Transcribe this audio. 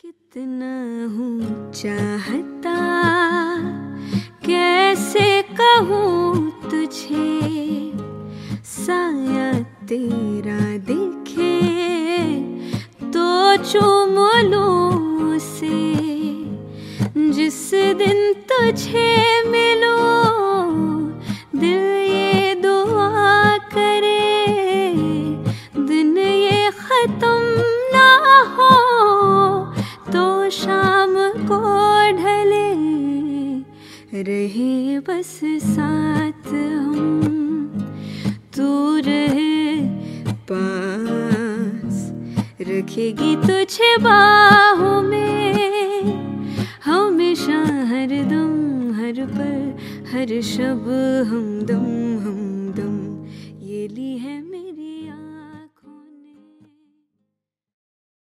कितना हूँ चाहता? कैसे कहूँ तुझे? साया तेरा दिखे तो चूम लूँ से जिस दिन तुझे मिलो, दिल ये दुआ करे। दिन ये खत्म रहे बस साथ हम तू रहे पास रखेगी तुझे बाहों में। हमेशा हर दम, हर पल, हर शब हमदम हमदम ये ली है